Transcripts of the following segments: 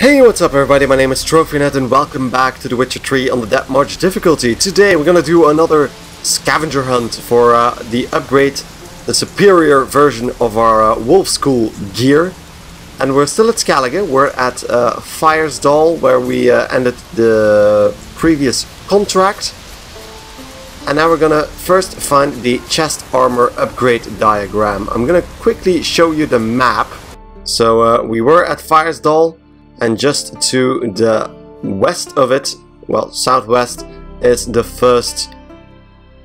Hey, what's up everybody? My name is TroVNut and welcome back to The Witcher 3 on the Death March difficulty. Today we're gonna do another scavenger hunt for uh, the upgrade, the superior version of our uh, Wolf School gear. And we're still at Skellige, we're at uh, Fyresdal where we uh, ended the previous contract. And now we're gonna first find the chest armor upgrade diagram. I'm gonna quickly show you the map. So uh, we were at Fyresdal and just to the west of it, well, southwest, is the first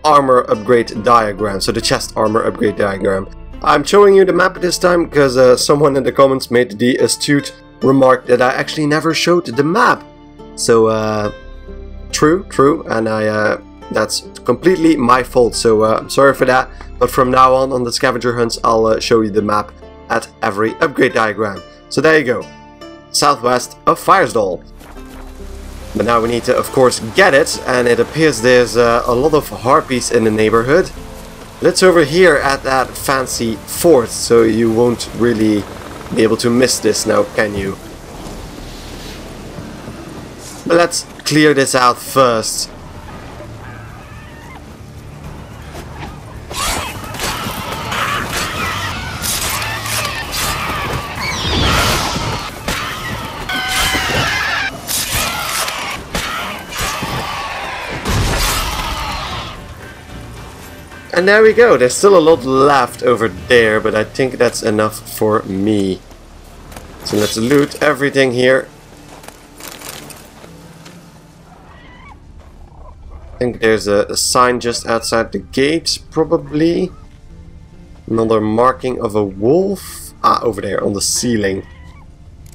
armor upgrade diagram, so the chest armor upgrade diagram. I'm showing you the map this time because uh, someone in the comments made the astute remark that I actually never showed the map. So, uh, true, true, and I, uh, that's completely my fault, so uh, I'm sorry for that. But from now on, on the scavenger hunts, I'll uh, show you the map at every upgrade diagram. So there you go southwest of Fyresdal. But now we need to, of course, get it, and it appears there's uh, a lot of harpies in the neighborhood. Let's over here at that fancy fort, so you won't really be able to miss this now, can you? Let's clear this out first. And there we go, there's still a lot left over there, but I think that's enough for me. So let's loot everything here. I think there's a, a sign just outside the gate, probably. Another marking of a wolf. Ah, over there on the ceiling.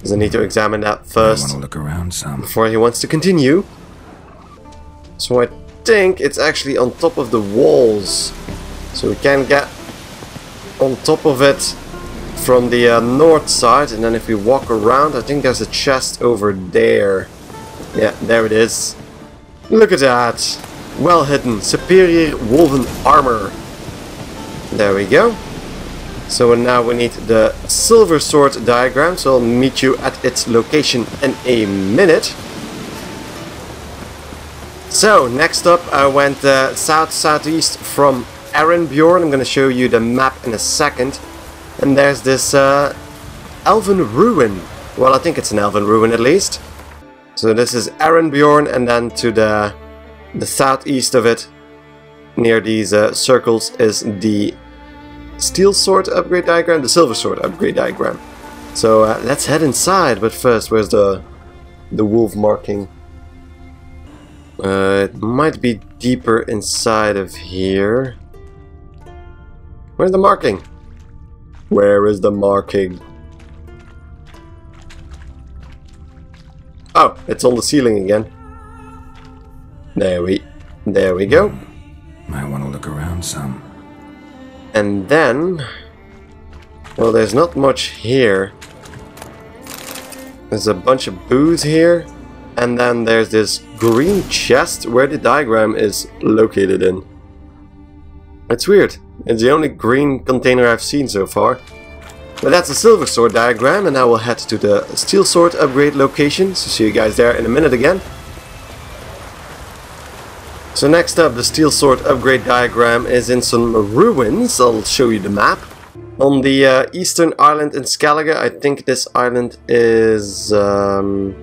Does I need to examine that first? I want to look around some. Before he wants to continue. So I think it's actually on top of the walls. So we can get on top of it from the uh, north side and then if we walk around I think there's a chest over there. Yeah, there it is. Look at that. Well hidden. Superior wolven armor. There we go. So now we need the silver sword diagram, so I'll meet you at its location in a minute. So, next up I went uh, south-southeast from Arinbjorn. I'm going to show you the map in a second. And there's this uh, elven ruin. Well, I think it's an elven ruin at least. So this is Arinbjorn and then to the, the southeast of it, near these uh, circles, is the steel sword upgrade diagram, the silver sword upgrade diagram. So uh, let's head inside, but first, where's the, the wolf marking? Uh, it might be deeper inside of here. Where's the marking? Where is the marking? Oh, it's on the ceiling again. There we, there we go. Might want to look around some. And then, well, there's not much here. There's a bunch of booze here. And then there's this green chest where the diagram is located in. It's weird. It's the only green container I've seen so far. But that's the silver sword diagram and now we'll head to the steel sword upgrade location. So see you guys there in a minute again. So next up, the steel sword upgrade diagram is in some ruins. I'll show you the map. On the uh, eastern island in Skellige, I think this island is... Um,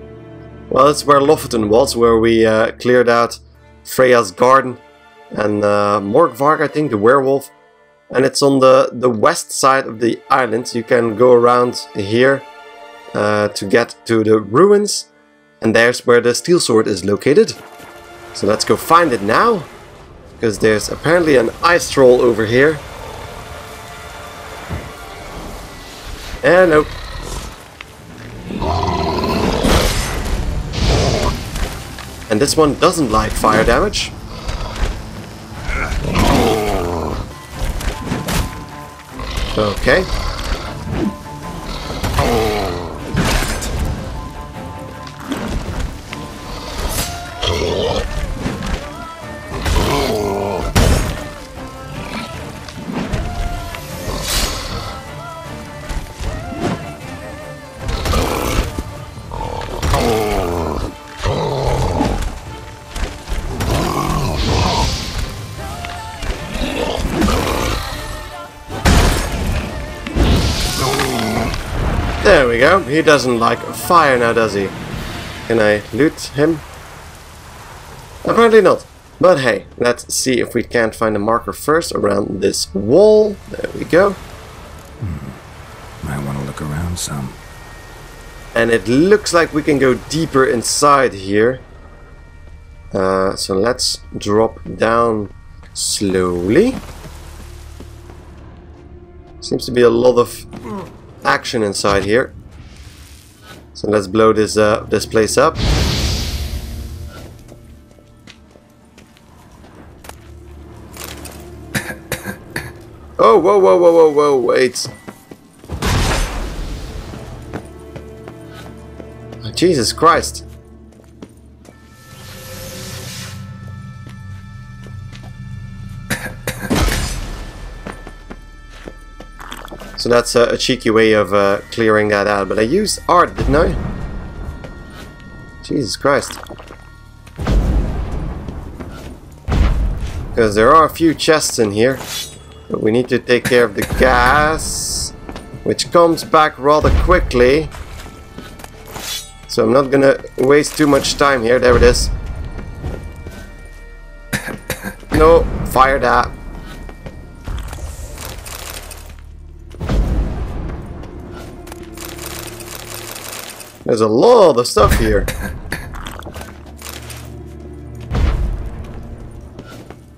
well, it's where Lofoten was, where we uh, cleared out Freya's garden. And uh, I think, the werewolf. And it's on the, the west side of the island. You can go around here uh, to get to the ruins. And there's where the steel sword is located. So let's go find it now. Because there's apparently an ice troll over here. And nope. And this one doesn't like fire damage. Okay. We go. He doesn't like fire now, does he? Can I loot him? Apparently not. But hey, let's see if we can't find a marker first around this wall. There we go. Might want to look around some. And it looks like we can go deeper inside here. Uh, so let's drop down slowly. Seems to be a lot of action inside here. So let's blow this uh, this place up. oh, whoa, whoa, whoa, whoa, whoa, wait. Jesus Christ. That's a, a cheeky way of uh, clearing that out. But I used Aard, didn't I? Jesus Christ. Because there are a few chests in here. But we need to take care of the gas. Which comes back rather quickly. So I'm not gonna waste too much time here. There it is. no, fire that. There's a lot of stuff here.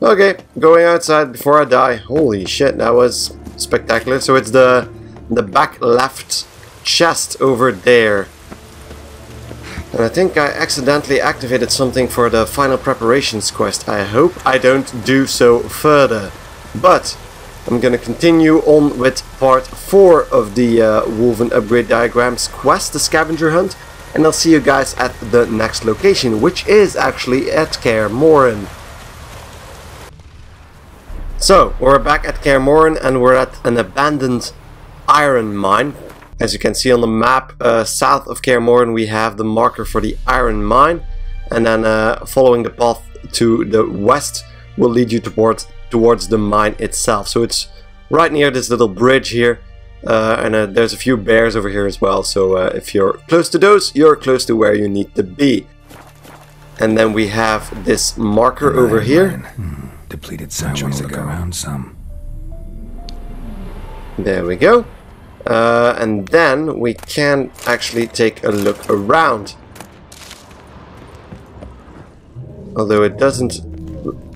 Okay, going outside before I die. Holy shit, that was spectacular. So it's the the back left chest over there. And I think I accidentally activated something for the final preparations quest. I hope I don't do so further. But I'm gonna continue on with part 4 of the uh, Wolven Upgrade Diagrams quest, the scavenger hunt. And I'll see you guys at the next location, which is actually at Kaer. So, we're back at Kaer and we're at an abandoned iron mine. As you can see on the map, uh, south of Kaer we have the marker for the iron mine. And then uh, following the path to the west will lead you towards, towards the mine itself. So it's right near this little bridge here. Uh, and uh, there's a few bears over here as well. So uh, if you're close to those, you're close to where you need to be. And then we have this marker over here. Hmm. Depleted centuries ago. around some. There we go. Uh, and then we can actually take a look around. Although it doesn't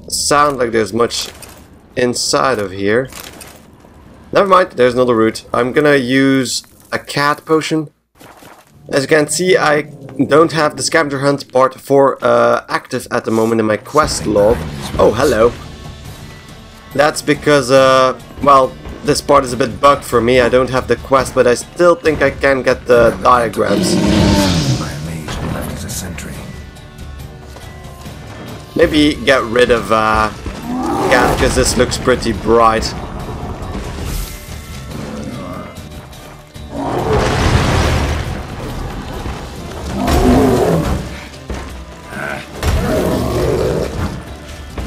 sound like there's much inside of here. Never mind, there's another route. I'm gonna use a cat potion. As you can see, I don't have the scavenger hunt part 4 uh, active at the moment in my quest log. Oh, hello. That's because, uh, well, this part is a bit bugged for me. I don't have the quest, but I still think I can get the diagrams. By a mage who left as a sentry. Maybe get rid of uh, because this looks pretty bright.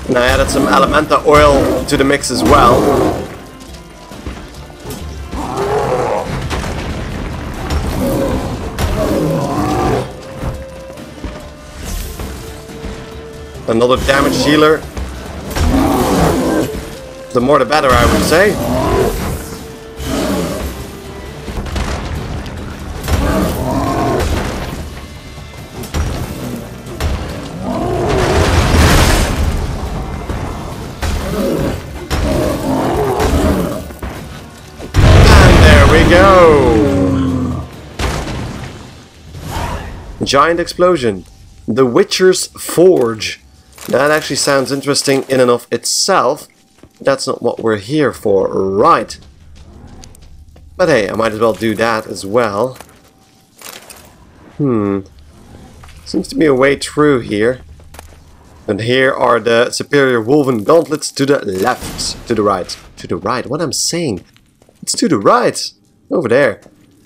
And I added some Elementa oil to the mix as well. Another damage healer. The more the better, I would say. And there we go! Giant explosion. The Witcher's Forge. That actually sounds interesting in and of itself. That's not what we're here for, right? But hey, I might as well do that as well. Hmm. Seems to be a way through here. And here are the superior wolven gauntlets to the left. To the right. To the right. What I'm saying. It's to the right. Over there.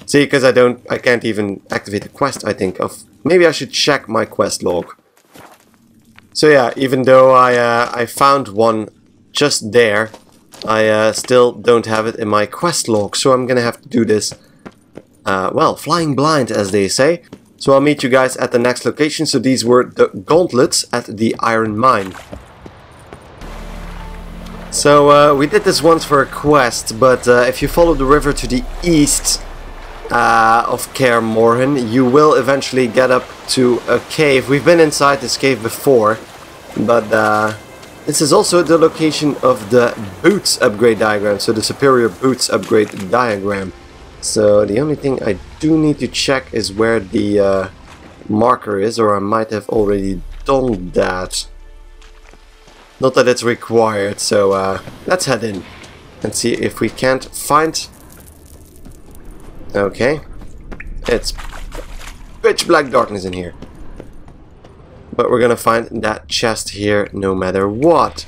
See, because I don't, I can't even activate the quest, I think, of, maybe I should check my quest log. So yeah, even though I, uh, I found one just there, I uh, still don't have it in my quest log, so I'm gonna have to do this uh, well, flying blind, as they say. So I'll meet you guys at the next location. So these were the gauntlets at the Iron Mine. So uh, we did this once for a quest, but uh, if you follow the river to the east uh, of Kaer Morhen, you will eventually get up to a cave. We've been inside this cave before, but uh, this is also the location of the boots upgrade diagram, so the superior boots upgrade diagram. So the only thing I do need to check is where the uh, marker is, or I might have already done that. Not that it's required, so uh, let's head in and see if we can't find... Okay. It's pitch black darkness in here. But we're gonna find that chest here no matter what.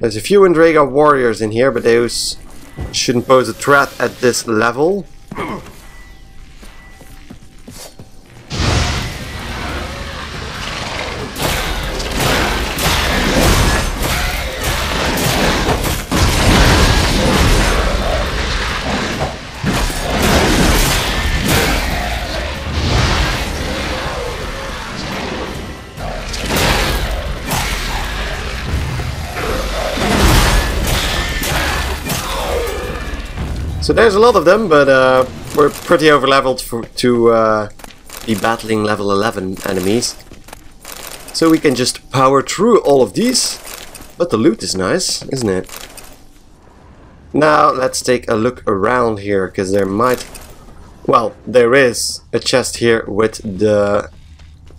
There's a few Endrega warriors in here, but those shouldn't pose a threat at this level. So there's a lot of them, but uh, we're pretty overleveled for, to uh, be battling level 11 enemies. So we can just power through all of these. But the loot is nice, isn't it? Now let's take a look around here, because there might... Well, there is a chest here with the...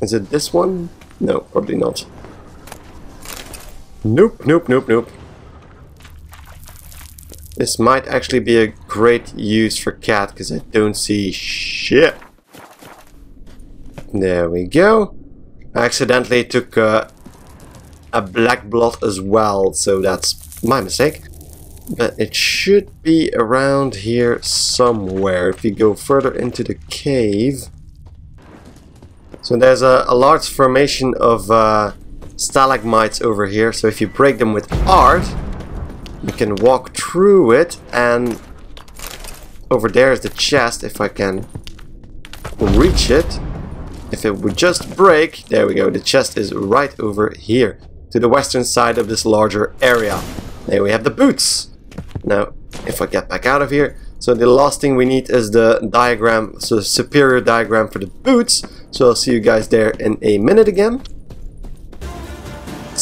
Is it this one? No, probably not. Nope, nope, nope, nope. This might actually be a great use for cat because I don't see shit. There we go. I accidentally took uh, a Black Blood as well, so that's my mistake. But it should be around here somewhere if you go further into the cave. So there's a, a large formation of uh, stalagmites over here, so if you break them with Aard, you can walk through it and over there is the chest if I can reach it. If it would just break, there we go, the chest is right over here to the western side of this larger area. There we have the boots. Now, if I get back out of here, so the last thing we need is the diagram, so the superior diagram for the boots. So I'll see you guys there in a minute again.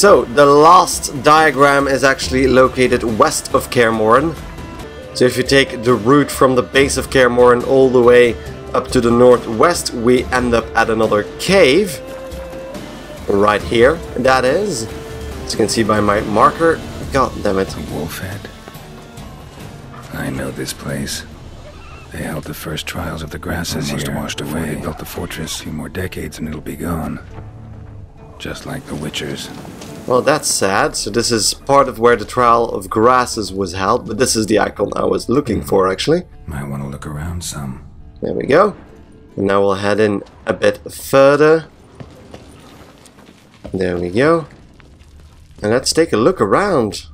So, the last diagram is actually located west of Kaer Morhen. So if you take the route from the base of Kaer Morhen all the way up to the northwest, we end up at another cave. Right here, that is. As you can see by my marker. God damn it. Wolfhead. I know this place. They held the first trials of the grasses Almost here. washed away. They built the fortress. A few more decades and it'll be gone. Just like the Witchers. Well, that's sad. So this is part of where the trial of grasses was held, but this is the icon I was looking hmm. for actually. Might want to look around some. There we go. And now we'll head in a bit further. There we go. And let's take a look around.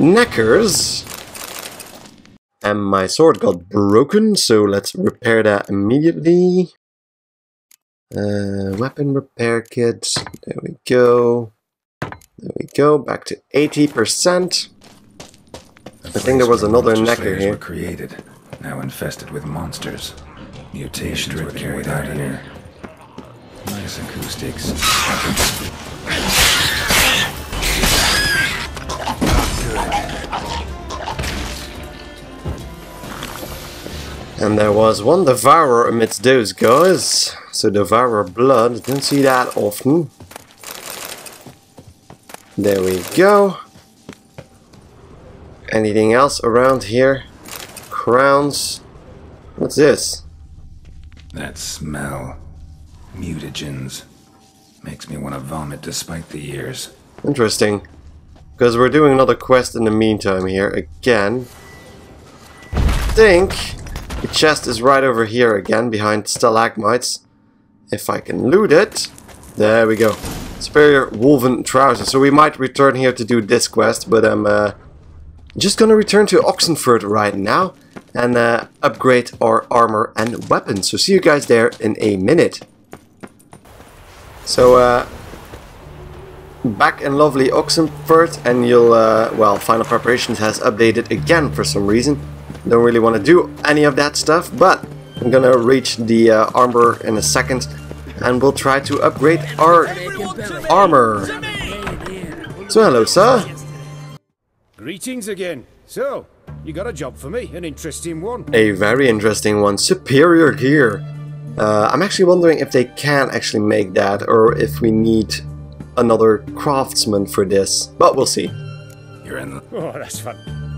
Nekkers. And my sword got broken, so let's repair that immediately. Uh, weapon repair kit. There we go. There we go. Back to 80%. I think there was another Monster nekker here. were created, now infested with monsters. Mutations were carried out here. Nice acoustics. And there was one Devourer amidst those guys. So Devourer blood, don't see that often. There we go. Anything else around here? Crowns. What's this? That smell. Mutagens. Makes me want to vomit despite the years. Interesting. Because we're doing another quest in the meantime here again. think The chest is right over here again, behind stalagmites. If I can loot it. There we go. Superior wolven trousers. So we might return here to do this quest, but I'm uh, just gonna return to Oxenfurt right now and uh, upgrade our armor and weapons. So see you guys there in a minute. So uh, back in lovely Oxenfurt and you'll, uh, well, Final Preparations has updated again for some reason. Don't really want to do any of that stuff, but I'm gonna reach the uh, armor in a second and we'll try to upgrade our armor. So hello sir. Greetings again. So, you got a job for me, an interesting one. A very interesting one, superior gear. Uh, I'm actually wondering if they can actually make that or if we need another craftsman for this, but we'll see. You're in the... Oh, that's fun.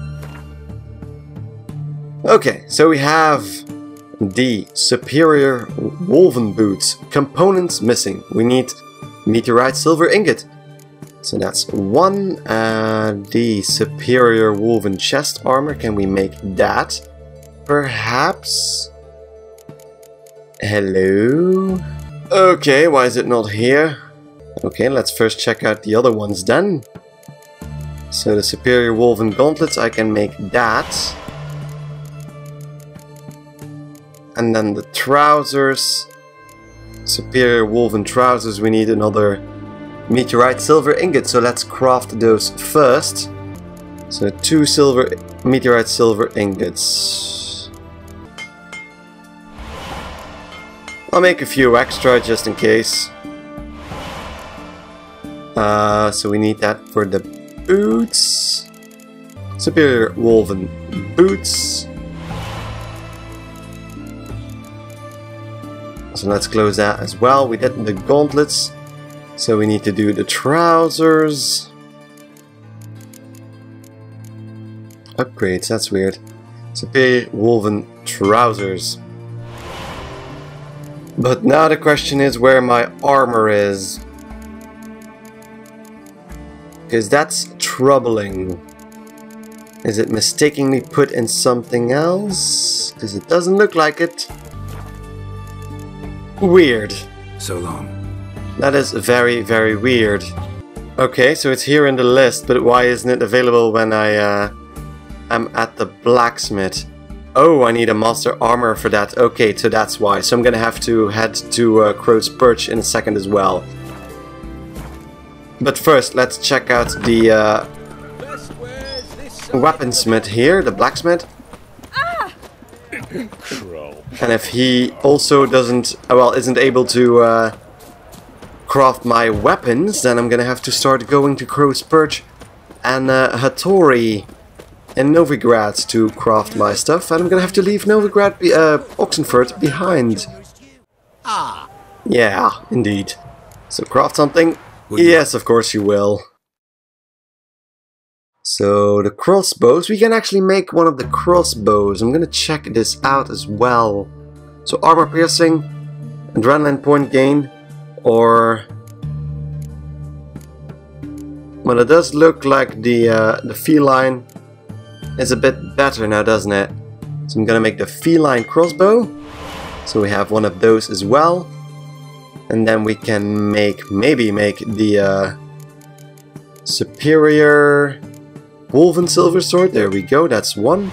Okay, so we have the superior wolven boots. Components missing. We need meteorite silver ingot. So that's one. Uh, the superior wolven chest armor. Can we make that? Perhaps? Hello? Okay, why is it not here? Okay, let's first check out the other ones then. So the superior wolven gauntlets, I can make that. And then the trousers. Superior wolven trousers, we need another meteorite silver ingot. So let's craft those first. So two silver meteorite silver ingots. I'll make a few extra just in case. Uh, so we need that for the boots. Superior wolven boots. So let's close that as well. We did the gauntlets. So we need to do the trousers. Upgrades, that's weird. Superior wolven trousers. But now the question is where my armor is. Because that's troubling. Is it mistakenly put in something else? Because it doesn't look like it. Weird. So long. That is very, very weird. Okay, so it's here in the list, but why isn't it available when I uh, am at the blacksmith? Oh, I need a master armor for that. Okay, so that's why. So I'm gonna have to head to uh, Crow's Perch in a second as well. But first, let's check out the uh, weaponsmith here, the blacksmith. And if he also doesn't, uh, well, isn't able to uh, craft my weapons, then I'm gonna have to start going to Crow's Perch and uh, Hattori in Novigrad to craft my stuff. And I'm gonna have to leave Novigrad, be uh, Oxenfurt behind. Ah. Yeah, indeed. So craft something. Yes, of course you will. So the crossbows, we can actually make one of the crossbows. I'm gonna check this out as well. So armor piercing, adrenaline point gain, or... Well, it does look like the, uh, the feline is a bit better now, doesn't it? So I'm gonna make the feline crossbow. So we have one of those as well. And then we can make, maybe make the uh, superior wolven silver sword. There we go, that's one.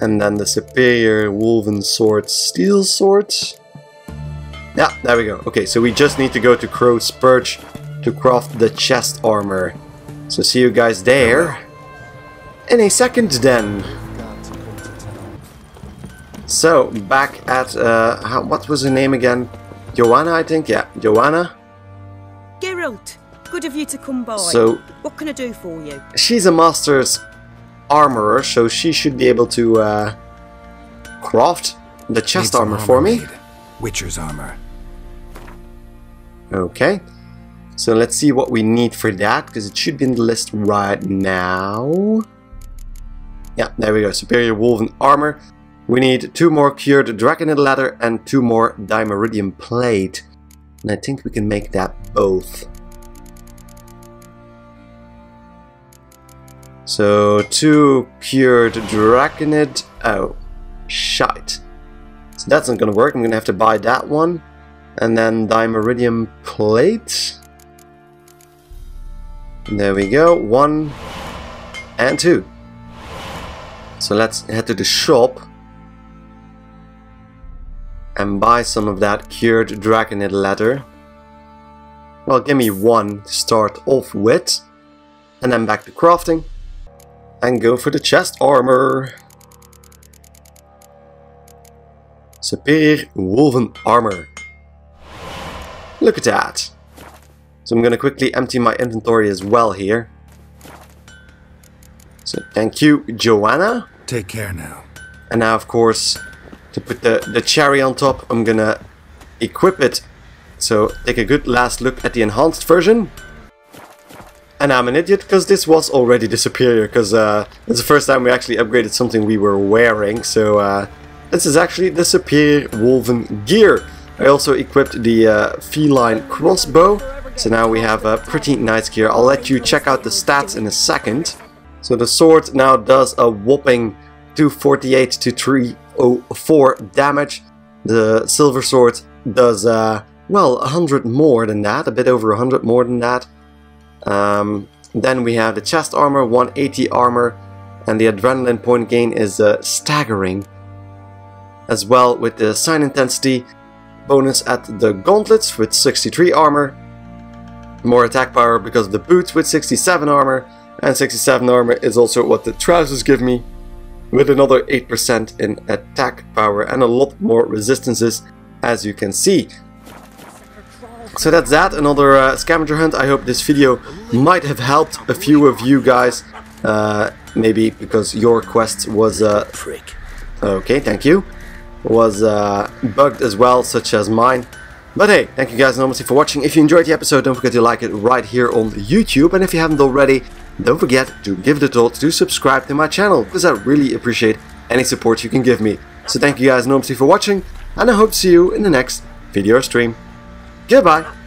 And then the superior wolven sword steel sword. Yeah, there we go. Okay, so we just need to go to Crow's Perch to craft the chest armor. So see you guys there in a second then. So, back at, uh, how, what was her name again? Yoana, I think? Yeah, Yoana. Geralt, good of you to come by. So- what can I do for you? She's a master's armorer, so she should be able to, uh, craft the chest Need some armor for me. made. Witcher's armor. Okay. So let's see what we need for that, because it should be in the list right now. Yeah, there we go. Superior wolven armor. We need two more cured draconid leather and two more dimeridium plate. And I think we can make that both. So, two cured Draconid. Oh, shite. So that's not gonna work. I'm gonna have to buy that one. And then Dimeridium Plate. There we go. One and two. So let's head to the shop and buy some of that cured Draconid leather. Well, give me one to start off with. And then back to crafting. And go for the chest armor. Superior wolven armor. Look at that. So I'm gonna quickly empty my inventory as well here. So thank you, Yoana. Take care now. And now, of course, to put the, the cherry on top, I'm gonna equip it. So take a good last look at the enhanced version. And I'm an idiot because this was already the superior because uh, it's the first time we actually upgraded something we were wearing. So uh, this is actually the superior wolven gear. I also equipped the uh, feline crossbow. So now we have a pretty nice gear. I'll let you check out the stats in a second. So the sword now does a whopping 248 to 304 damage. The silver sword does, uh, well, 100 more than that, a bit over 100 more than that. Um, then we have the chest armor, 180 armor, and the adrenaline point gain is uh, staggering. As well with the sign intensity bonus at the gauntlets with 63 armor, more attack power because of the boots with 67 armor, and 67 armor is also what the trousers give me, with another 8% in attack power and a lot more resistances as you can see. So that's that, another uh, scavenger hunt. I hope this video might have helped a few of you guys. Uh, maybe because your quest was... Uh, Prick. okay, thank you. Was uh, bugged as well, such as mine. But hey, thank you guys enormously for watching. If you enjoyed the episode, don't forget to like it right here on YouTube. And if you haven't already, don't forget to give it a thought to subscribe to my channel, because I really appreciate any support you can give me. So thank you guys enormously for watching, and I hope to see you in the next video or stream. Goodbye!